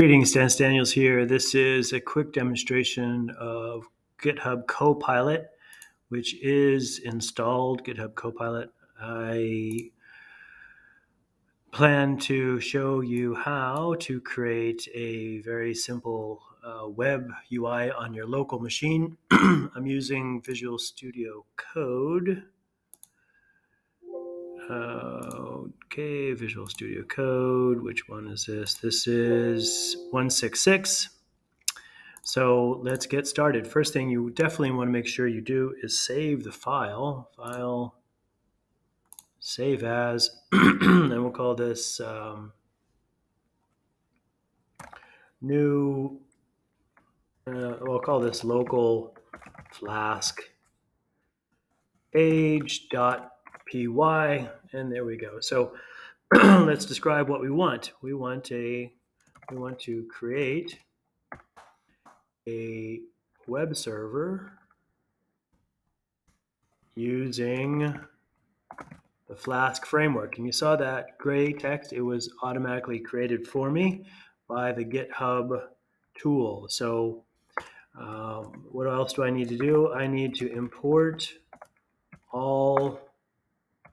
Greetings, Dan Daniels here. This is a quick demonstration of GitHub Copilot, which is installed. GitHub Copilot. I plan to show you how to create a very simple uh, web UI on your local machine. I'm using Visual Studio Code. Uh, okay, Visual Studio Code. Which one is this? This is 166. So let's get started. First thing you definitely want to make sure you do is save the file. File, save as, and we'll call this um, new, uh, we'll call this local flask page dot py, and there we go. So let's describe what we want. We want a, we want to create a web server using the Flask framework. And you saw that gray text, it was automatically created for me by the GitHub tool. So um, what else do I need to do? I need to import all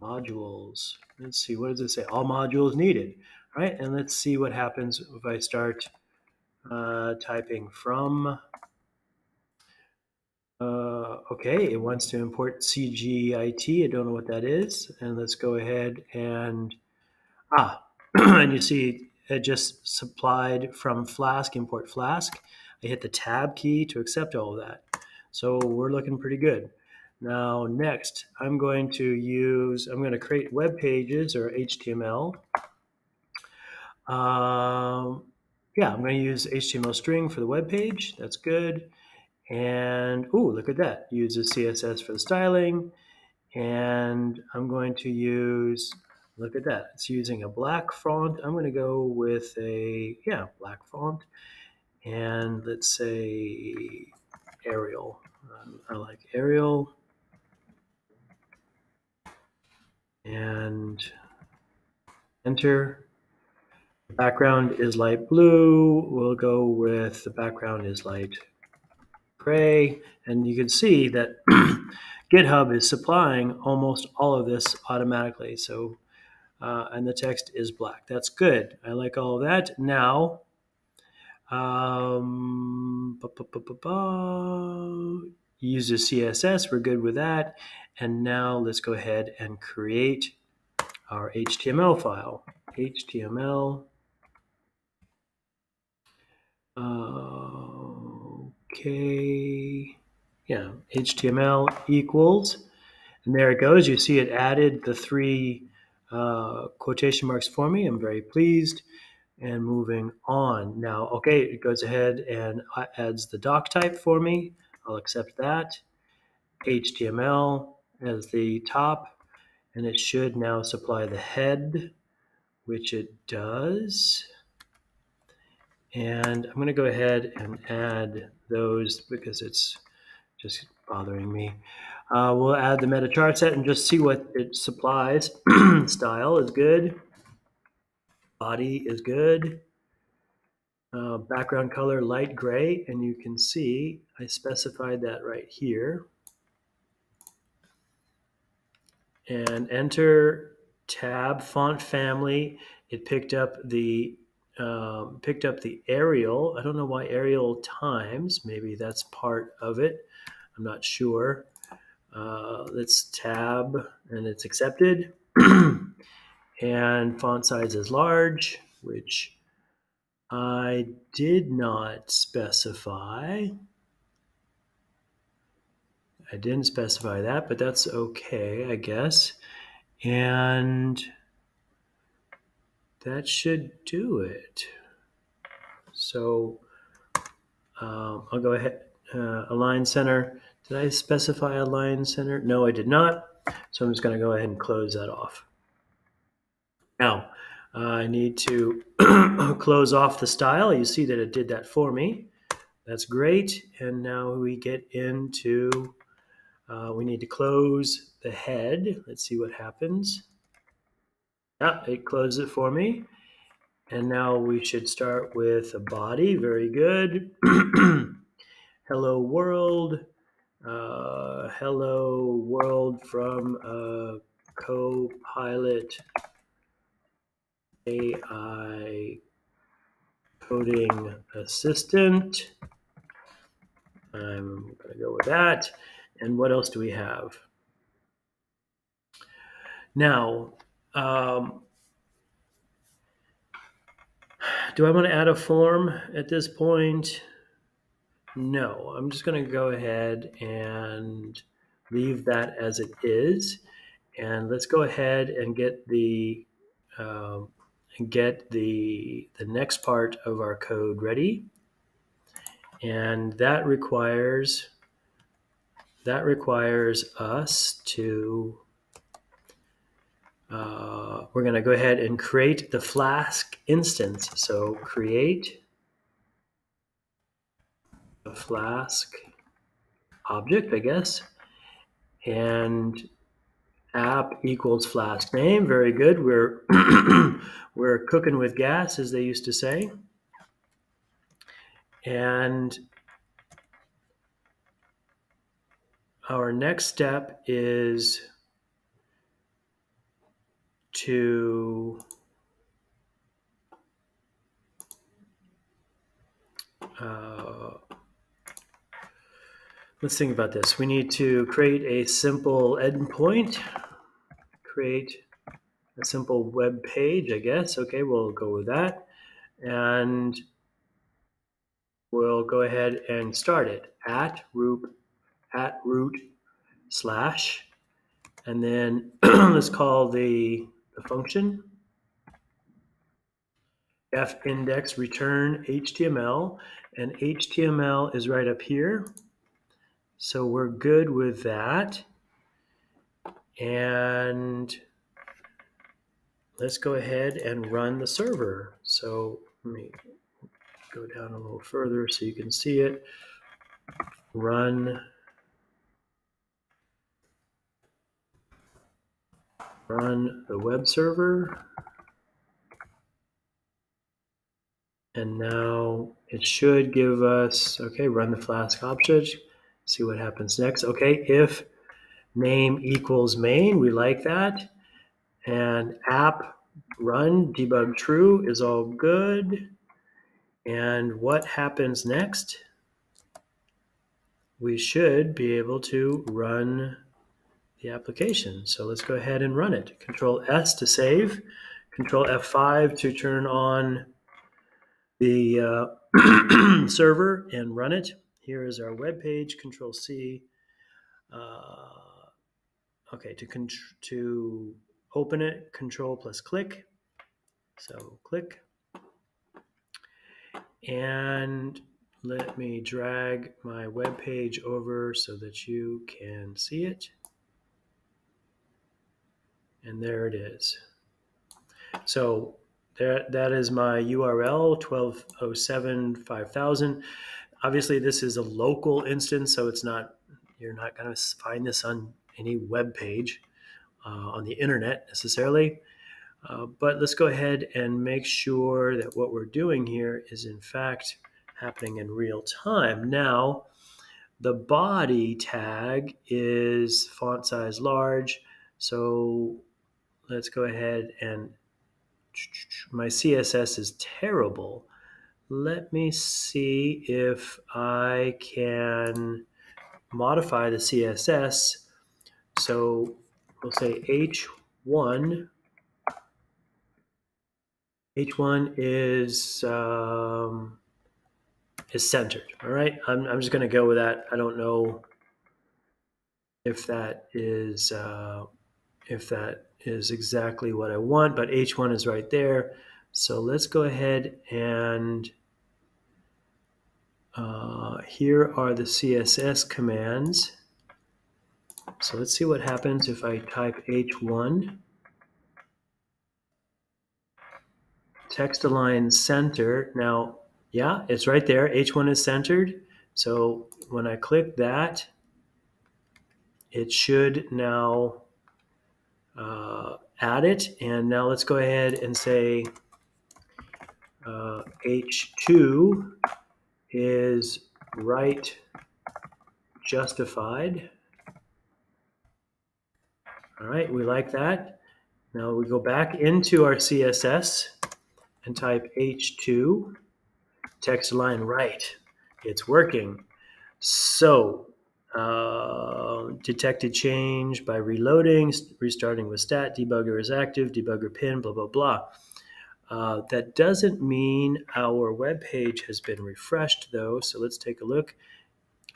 modules. Let's see, what does it say? All modules needed, right? And let's see what happens if I start uh, typing from. Uh, okay, it wants to import CGIT. I don't know what that is. And let's go ahead and, ah, and you see it just supplied from Flask, import Flask. I hit the tab key to accept all of that. So we're looking pretty good. Now, next, I'm going to use, I'm going to create web pages or HTML. Um, yeah, I'm going to use HTML string for the web page. That's good. And, oh, look at that. Uses CSS for the styling. And I'm going to use, look at that. It's using a black font. I'm going to go with a, yeah, black font. And let's say Arial. Um, I like Arial. And enter. The background is light blue. We'll go with the background is light gray. And you can see that GitHub is supplying almost all of this automatically. So, uh, and the text is black. That's good. I like all of that. Now, um, uses CSS. We're good with that. And now let's go ahead and create our HTML file. HTML. Okay. Yeah, HTML equals. And there it goes. You see it added the three uh, quotation marks for me. I'm very pleased. And moving on. Now, okay, it goes ahead and adds the doc type for me. I'll accept that. HTML as the top, and it should now supply the head, which it does. And I'm going to go ahead and add those because it's just bothering me. Uh, we'll add the meta charset and just see what it supplies. Style is good. Body is good uh, background color light gray, and you can see I specified that right here. And enter tab font family. It picked up the um, picked up the Arial. I don't know why Arial Times. Maybe that's part of it. I'm not sure. Uh, let's tab, and it's accepted. and font size is large, which I did not specify. I didn't specify that, but that's okay, I guess. And that should do it. So um, I'll go ahead, uh, align center. Did I specify align center? No, I did not. So I'm just going to go ahead and close that off. Now, I need to close off the style. You see that it did that for me. That's great. And now we get into, uh, we need to close the head. Let's see what happens. Yeah, it closed it for me. And now we should start with a body. Very good. hello world. Uh, hello world from a co-pilot AI coding assistant. I'm going to go with that. And what else do we have? Now, um, do I want to add a form at this point? No, I'm just going to go ahead and leave that as it is. And let's go ahead and get the uh, get the the next part of our code ready. And that requires that requires us to uh, we're going to go ahead and create the Flask instance. So create a Flask object, I guess, and app equals Flask name. Very good. We're we're cooking with gas, as they used to say. And our next step is to uh, let's think about this. We need to create a simple endpoint, create a simple web page, I guess. Okay, we'll go with that. And we'll go ahead and start it at root at root slash and then let's call the the function f index return HTML and HTML is right up here. So we're good with that. And let's go ahead and run the server. So let me go down a little further so you can see it. Run run the web server. And now it should give us, okay, run the Flask object, see what happens next. Okay, if name equals main, we like that. And app run debug true is all good. And what happens next? We should be able to run the application. So let's go ahead and run it. Control S to save, Control F5 to turn on the uh, server and run it. Here is our web page, Control C. Uh, okay, to, to open it, Control plus click. So click. And let me drag my web page over so that you can see it. And there it is. So that, that is my URL, 1207 5000. Obviously, this is a local instance, so it's not, you're not going to find this on any web page uh, on the internet necessarily. Uh, but let's go ahead and make sure that what we're doing here is in fact happening in real time. Now, the body tag is font size large. So let's go ahead and my CSS is terrible. Let me see if I can modify the CSS. So we'll say H1. H1 is um, is centered. All right, I'm, I'm just going to go with that. I don't know if that is uh, if that is exactly what I want, but H1 is right there. So let's go ahead and uh, here are the CSS commands. So let's see what happens if I type H1. Text align center. Now, yeah, it's right there. H1 is centered. So when I click that, it should now uh, add it. And now let's go ahead and say uh, H2 is right justified. All right, we like that. Now we go back into our CSS and type H2, text line right. It's working. So, uh, detected change by reloading, restarting with stat, debugger is active, debugger pin, blah, blah, blah. Uh, that doesn't mean our web page has been refreshed though. So let's take a look.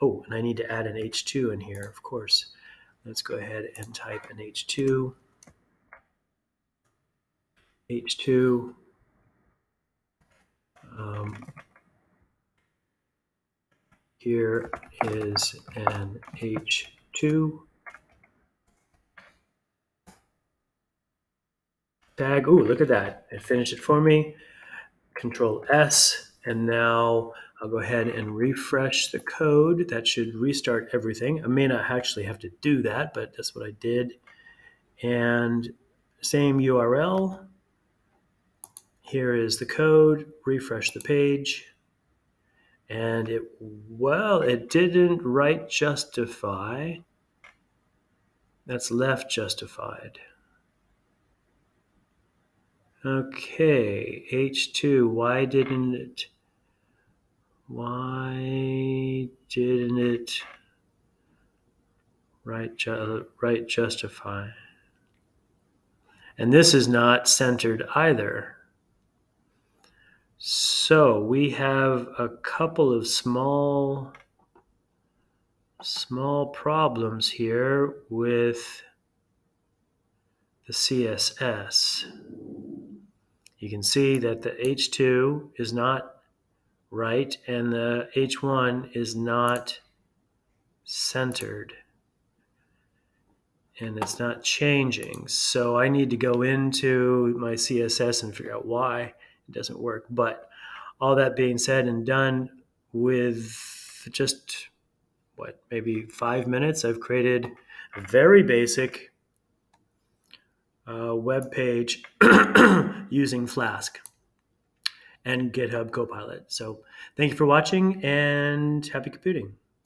Oh, and I need to add an H2 in here, of course. Let's go ahead and type an H2. H2. Um, here is an H2 tag. Ooh, look at that. It finished it for me. Control S. And now I'll go ahead and refresh the code. That should restart everything. I may not actually have to do that, but that's what I did. And same URL. Here is the code. Refresh the page. And it, well, it didn't right justify. That's left justified. Okay, H2, why didn't it? Why didn't it right, ju right justify? And this is not centered either. So we have a couple of small, small problems here with the CSS. You can see that the H2 is not right? And the H1 is not centered and it's not changing. So I need to go into my CSS and figure out why it doesn't work. But all that being said and done with just what, maybe five minutes, I've created a very basic web page using Flask and GitHub Copilot. So thank you for watching and happy computing.